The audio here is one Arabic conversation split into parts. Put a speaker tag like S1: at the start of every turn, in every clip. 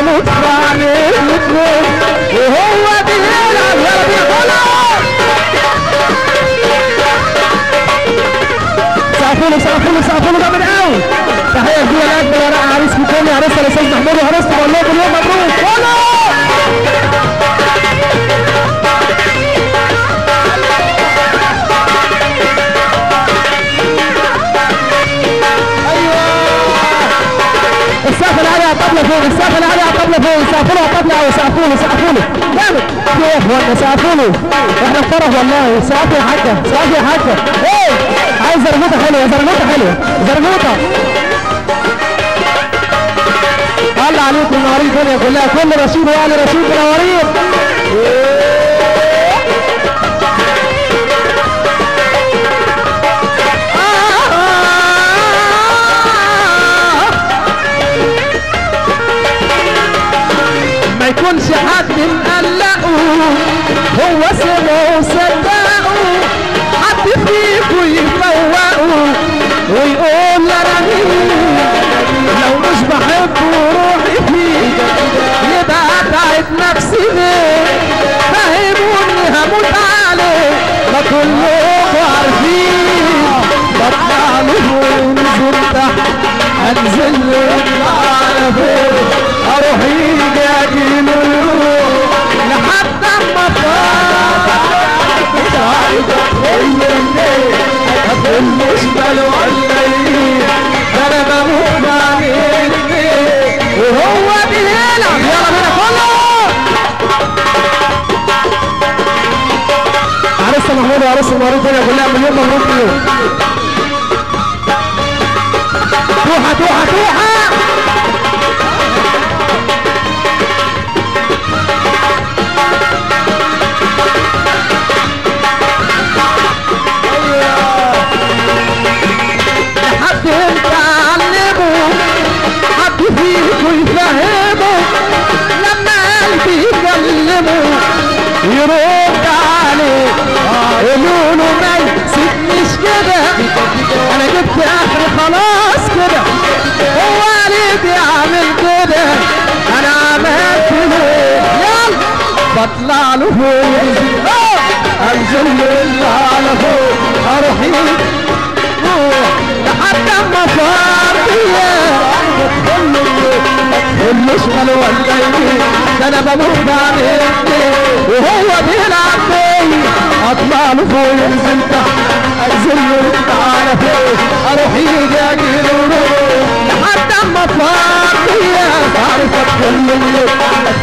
S1: Ramu. إيه يا اخوانا سقفوا إحنا في فرح والله سقف يا حاجة سقف يا حاجة إيه عايز زرنوطة حلوة زرنوطة حلوة زرنوطة الله عليكم منورين الدنيا كلها كل رشيد وآل رشيد منورين يكونش حد مقلقه هو سمعه وصدقه حد فيكو يفوقه ويقول مين لو مش بحبه روحي فيه يبقى اتعب نفسي. ليه فهموني هموت عليه ما كلكم عارفين. بطلع له وينزل تحت أنزل له على فوق أروح اتخيل ليه مش بال ولا إيه ده أنا بموت ليه وهو بيلعب يلا بينا كله عرس محمود وعرس المواريث الدنيا كلها مليون مبروك توحة توحة توحة كده. أنا جبت اخري خلاص كده. هو ليه بيعمل كده. أنا عملت له يلا بطلع له فوق. آه، أنزل له على فوق. أروح لحد أما صار بيا اللي اشغل ولا يمين ده أنا بموت عليك وهو بيلعب بيا أطلع له فوق. ينزل تحت. له على فوق أروح يجي أجي له روح لحد اما صار بيا عارف كل اللي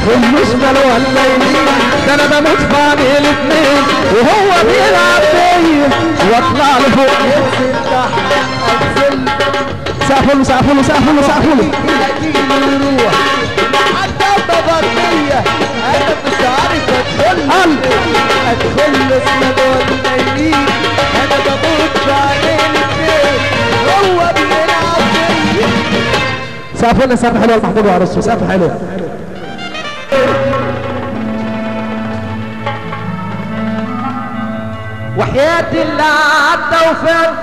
S1: كل اشغل ولا يمين ده أنا بموت في عليه الاتنين وهو بيلعب بيا واطلع له فوق ينزل تحت انزل سقفوا سقفوا سقفوا سقفوا له
S2: حتى بغنية أنا مش عارف
S1: أدخل
S2: ادخل اسمه
S1: سقفوا لنا سقف حلو محمود وعرسه سقف حلو
S2: وحياة عدى وفات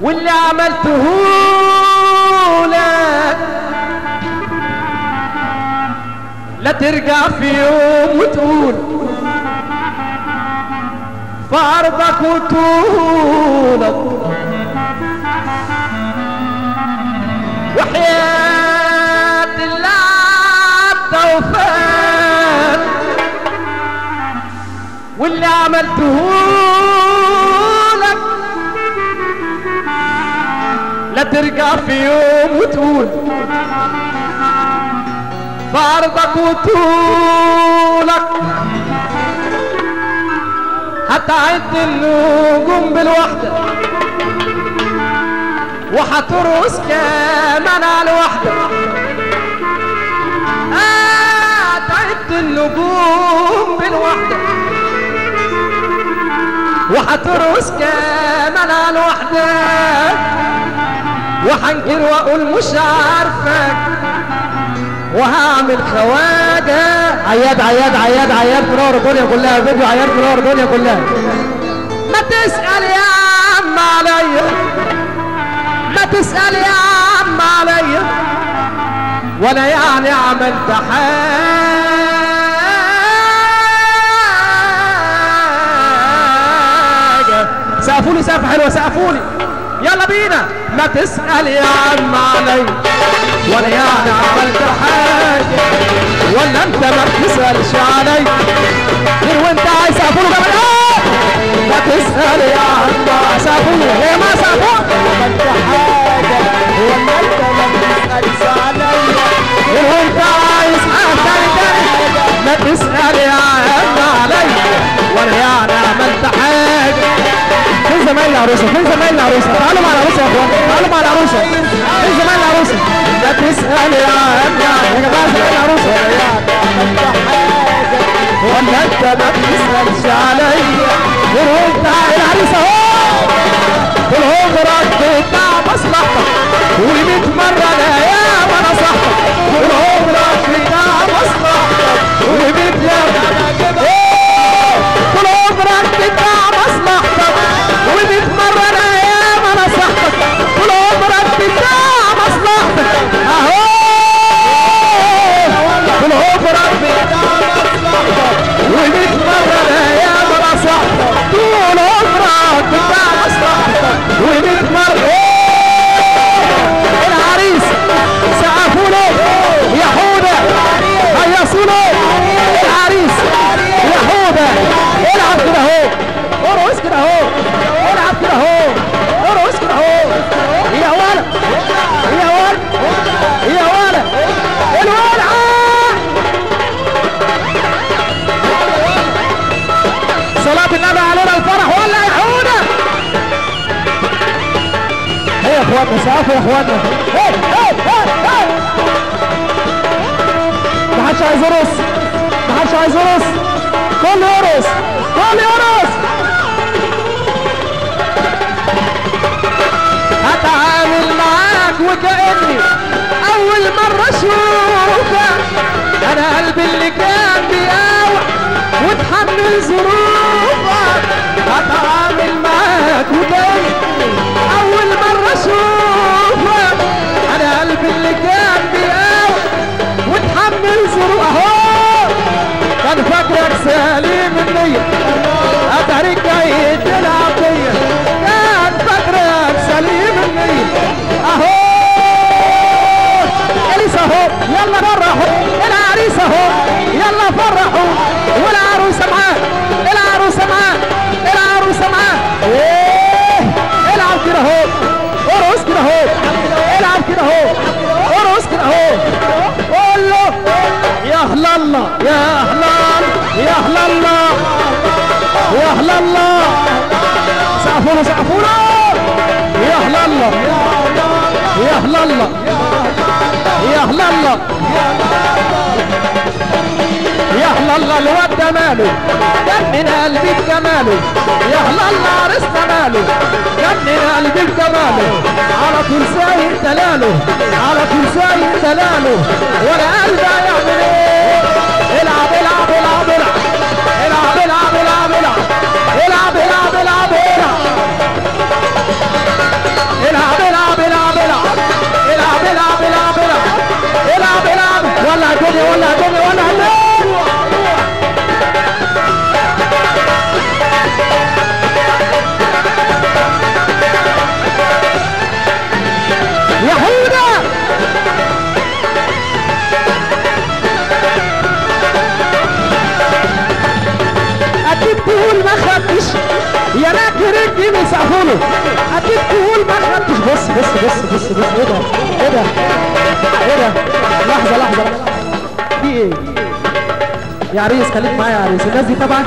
S2: واللي عملته لك لا ترجع في يوم وتقول في عرضك وطولك عدى وفات واللي عملته لك لا ترجع في يوم وتقول في عرضك وطولك. هتعد النجوم بالوحدة. وهترقص كمان على الوحدة هتعد النجوم بالوحدة. وهترقص كمان على الوحدة. وهنكر وأقول مش عارفك. وهعمل خواجة.
S1: عياد عياد عياد عياد منور الدنيا كلها فيديو عياد منور الدنيا كلها.
S2: ما تسأل يا عم عليا. تسأل يا عم عليا ولا يعني عملت حاجة.
S1: سقفولي سقف حلوة سقفولي. يلا بينا. ما تسأل يا عم عليا ولا يعني عملت
S2: حاجة. ولا انت ما بتسألش عليا
S1: غير وانت عايز سقفولي جنب ما آه! تسأل يا عم سقفولي. هي ما سقفولي؟ العروسه فين زمايل العروسه تعالوا مع العروسه يا اخوان تعالوا مع العروسه فين زمايل العروسه لا تسال يا عم يا جماعة زمايل العروسه ولا انت ما بتسالش عليا غير وانت العريس اهو والعمرك بيتنا مصلحتك ومتمرد يا ما نصحتك والعمرك عايز يرقص كل يرقص كل يرقص هتعامل معاك وكأني أول مرة أشوفك. أنا قلبي اللي كان بيقاوح وتحمل ظروفك. هتعامل معاك وكأني سقفوا له يا أهل الله. يا أهل الله. يا أهل الله. يا أهل الله الواد ده ماله. جنن قلبي بجماله يا أهل الله عرسنا ماله. جنن قلبي بجماله على طول سايق دلاله على طول سايق دلاله ولا قلبي هيعمل إيه العب 中给我拿！中给我拿！يا عريس خليك معايا يا عريس. الناس دي تبعك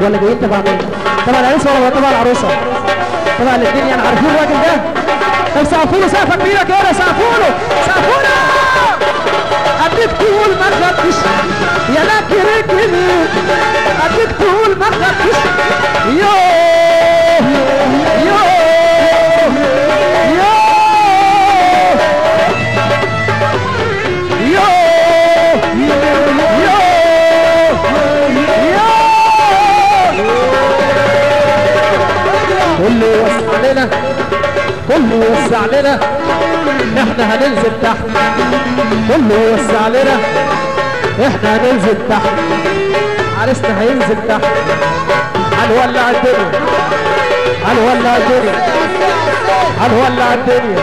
S1: ولا جايين تبع مين؟ تبع العريس ولا تبع العروسة؟ تبع الاثنين يعني. عارفين الراجل ده؟ طب سقفوا له سقفة كبيرة كده سقفوا له سقفوا له! أديك تقول ما خدتش يا ناكر رجلي أديك تقول ما خدتش يوه يوه. يوسع لنا إحنا هننزل تحت. كله يوسع لنا إحنا هننزل تحت. عرسنا هينزل تحت. هنولع الدنيا. هنولع الدنيا. هنولع الدنيا.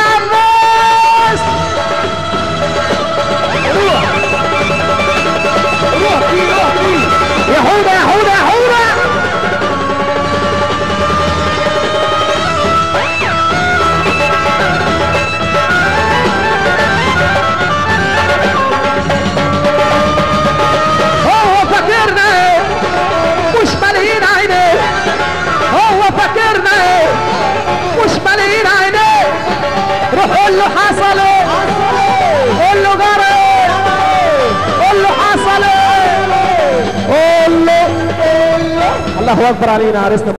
S1: allahu akbar alayna arista